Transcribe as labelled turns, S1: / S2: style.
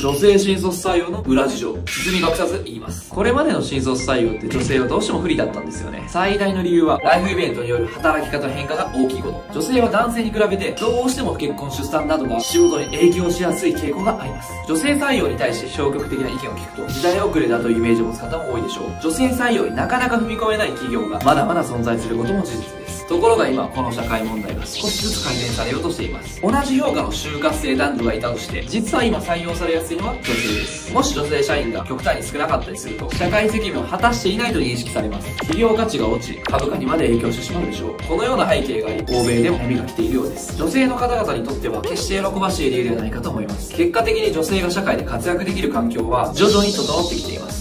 S1: 女性新卒採用の裏事情、包み隠さず言います。これまでの新卒採用って女性はどうしても不利だったんですよね。最大の理由は、ライフイベントによる働き方変化が大きいこと。女性は男性に比べて、どうしても結婚出産などが仕事に影響しやすい傾向があります。女性採用に対して消極的な意見を聞くと、時代遅れだというイメージを持つ方も多いでしょう。女性採用になかなか踏み込めない企業がまだまだ存在することも事実です。ところが今、この社会問題が少しずつ改善されようとしています。同じ評価の就活生男女がいたとして、実は今採用されやすいのは女性です。もし女性社員が極端に少なかったりすると社会責任を果たしていないと認識されます。企業価値が落ち株価にまで影響してしまうでしょう。このような背景があり欧米でも波が来ているようです。女性の方々にとっては決して喜ばしい理由ではないかと思います。結果的に女性が社会で活躍できる環境は徐々に整ってきています。